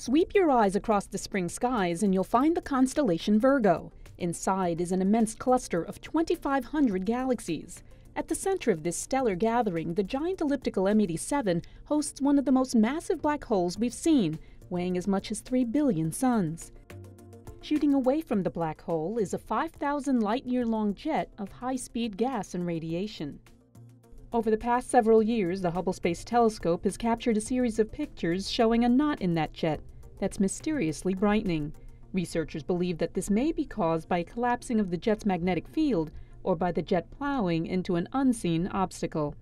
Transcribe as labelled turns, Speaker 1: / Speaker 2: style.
Speaker 1: Sweep your eyes across the spring skies and you'll find the constellation Virgo. Inside is an immense cluster of 2,500 galaxies. At the center of this stellar gathering, the giant elliptical M87 hosts one of the most massive black holes we've seen, weighing as much as 3 billion suns. Shooting away from the black hole is a 5,000 light year long jet of high speed gas and radiation. Over the past several years, the Hubble Space Telescope has captured a series of pictures showing a knot in that jet that's mysteriously brightening. Researchers believe that this may be caused by a collapsing of the jet's magnetic field or by the jet plowing into an unseen obstacle.